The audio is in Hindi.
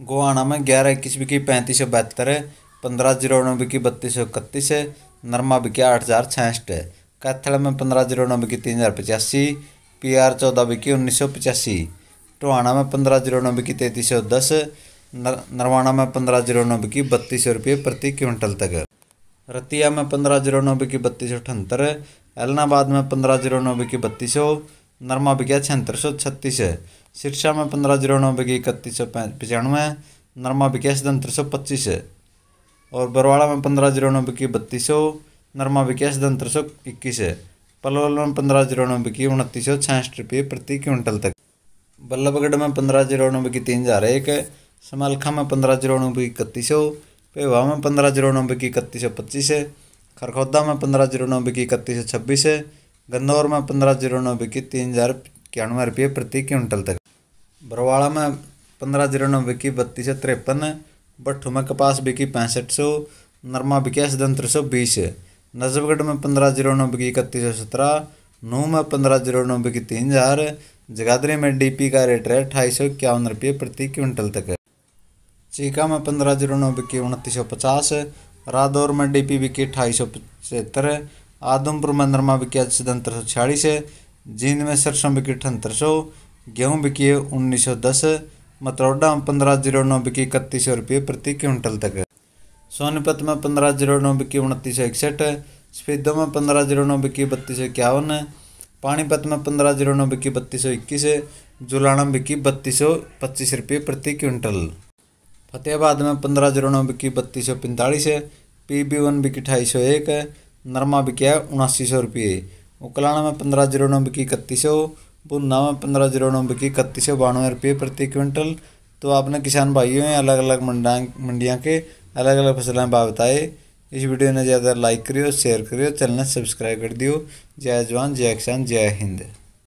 गोहाना में ग्यारह इक्कीस बिकी पैंतीस सौ बहत्तर पंद्रह ज़ीरो नौ बिकी बत्तीस सौ इकतीस नरमा बिकी आठ हज़ार छियासठ कैथल में पंद्रह ज़ीरो नौ बिकी तीन हज़ार पचासी पी आर चौदह बिकी उन्नीस सौ पचासी। टोहाना में पंद्रह ज़ीरो नौ बिकी तैंतीस सौ दस नरवाना में पंद्रह ज़ीरो नौ बिकी बत्तीस सौ रुपये प्रति क्विंटल तक। रतिया में पंद्रह ज़ीरो नौ बिकी बत्तीस सौ अठहत्तर एलनाबाद में पंद्रह ज़ीरो नौ बिकी बत्तीस सौ नरमा बिकिया छिहत्तर सौ छत्तीस है सिरसा में पंद्रह ज़ीरो नौ बिकी इकतीस सौ पचानवे। है नरमा बिकिया सतहत्तर सौ पच्चीस है और बरवाड़ा में पंद्रह ज़ीरो नौ बिकी बत्तीस सौ। नरमा बिकिया सतहत्तर सौ इक्कीस है पलवल में पंद्रह ज़ीरो नौ बिकी उनतीस सौ छियासठ रुपये प्रति क्विंटल तक। बल्लभगढ़ में पंद्रह ज़ीरो नौ बिकी तीन हज़ार एक। समालखा में पंद्रह ज़ीरो नौ बिकी इकतीस सौ। पेवा में पंद्रह ज़ीरो नौ की इकतीस सौ पच्चीस। है खरखौदा में पंद्रह ज़ीरो नौ की इकतीस सौ छब्बीस। है गंदौर में पंद्रह ज़ीरो नौ बिकी तीन हज़ार इक्यानवे रुपये प्रति क्विंटल तक। बरवाड़ा में पंद्रह ज़ीरो नौ बिकी बत्तीस सौ तिरपन भट्ठू में कपास बिकी पैंसठ सौ, नरमा बिकिया सदंत्र सौ बीस नजफगढ़ में पंद्रह ज़ीरो नौ बिकी इकतीस सौ सत्रह, नूह में पंद्रह ज़ीरो नौ बिकी तीन हज़ार, जगाधरी में डीपी का रेट है अठाईस सौ इक्यावन रुपये प्रति क्विंटल तक चीका में पंद्रह ज़ीरो नौ बिकी उनतीस सौ पचास, रादौर में डी पी बिकी अठाईस सौ पचहत्तर आदमपुर में नरमा बिकी सतहत्तर सौ छियालीस, जींद में सरसों बिकी अठहत्तर सौ, गेहूँ बिकी उन्नीस सौ दस मतरौडा में पंद्रह ज़ीरो नौ बिकी इकतीस सौ रुपये प्रति क्विंटल तक। सोनीपत में पंद्रह ज़ीरो नौ बिकी उनतीस सौ इकसठ, स्पीदो में पंद्रह ज़ीरो नौ बिकी बत्तीस सौ इक्यावन, पानीपत में पंद्रह ज़ीरो नौ बिकी बत्तीस सौ इक्कीस, जुलाना बिकी बत्तीस सौ पच्चीस रुपये प्रति क्विंटल। फतेहाबाद में पंद्रह ज़ीरो नौ बिकी बत्तीस सौ पैंतालीस पी बी वन बिकी अठाईस सौ एक नरमा बिकिया उनासी सौ रुपये। उकलाना में पंद्रह ज़ीरो नौ बिकी इकतीस सौ, बुन्ना में पंद्रह ज़ीरो नौ बिकी इकतीस सौ, बानवे रुपये प्रति क्विंटल। तो आपने किसान भाइयों हैं अलग अलग मंडा, मंडियाँ के अलग अलग फ़सलें भाव बताए इस वीडियो ने ज़्यादा लाइक करियो, शेयर करियो, चैनल सब्सक्राइब कर दियो। जय जवान, जय किसान, जय हिंद।